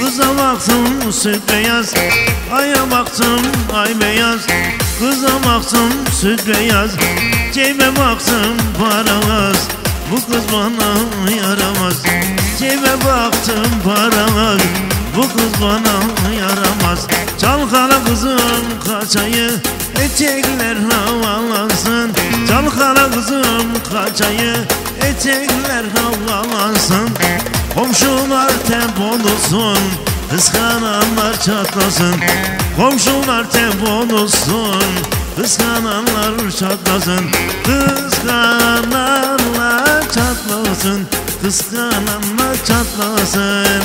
Kıza baktım süt beyaz. Aya baktım ay beyaz. Kıza baktım süt beyaz. Cebe baktım para az Bu kız bana yaramaz. Cebe baktım para az Bu kız bana yaramaz. Çalkala kızım kaçayı Etekler havalansın. Çalkala kızım kaçayı Etekler havalansın Komşular tempolusun Kıskananlar çatlasın. Komşular tempolusun Kıskananlar çatlasın. Kıskananlar çatlasın Kıskananlar çatlasın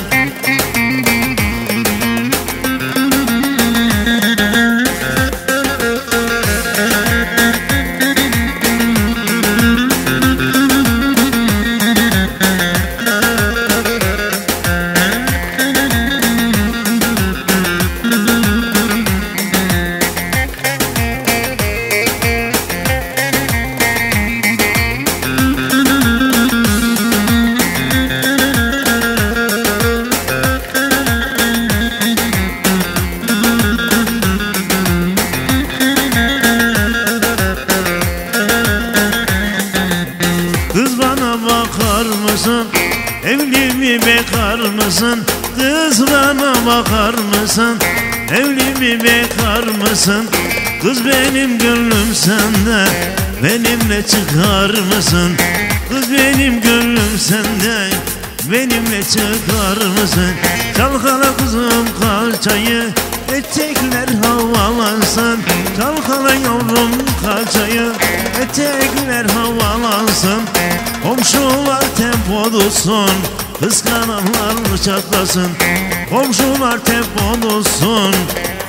mısın? Kız bana bakar mısın? Evli mi bekar mısın? Kız benim gönlüm sende Benimle çıkar mısın? Kız benim gönlüm sende Benimle çıkar mısın? Çalkala kızım kalçayı Etekler havalansın Çalkala yavrum kalçayı Etekler havalansın Komşular tempolusun Kıskananlar çatlasın Komşular tempolusun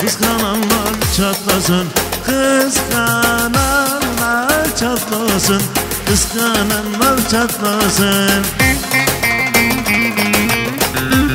Kıskananlar çatlasın Kıskananlar çatlasın. Kıskananlar çatlasın. Çakkıdı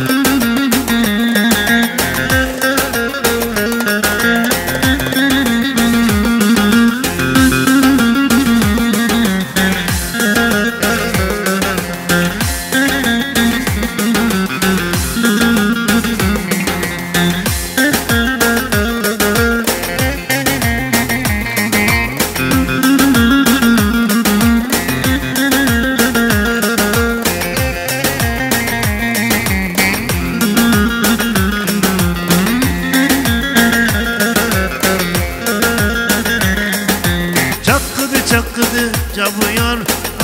çakkıdı yapıyor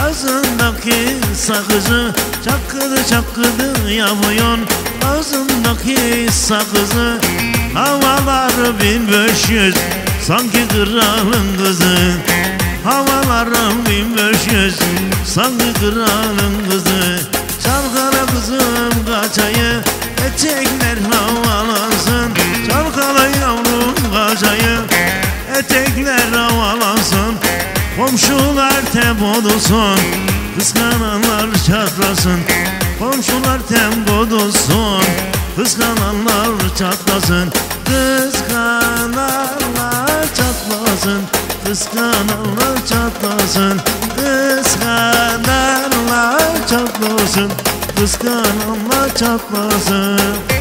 Ağzındaki sakızı Çakkıdı çakkıdı yapıyor Ağzındaki sakızı Havaları bin beş yüz. Sanki kralın kızı. Havaları bin beş yüz. Sanki kralın kızı. Çalkala kızım kaçayı Etekler havalansın. Çalkala yavrum kaçayı Etekler havalansın Komşular tempodusun Kıskananlar çatlasın. Komşular tempodusun Kıskananlar çatlasın. Kıskananlar çatlasın. Kıskananlar çatlasın. Kıskananlar çatlasın. Kıskananlar çatlasın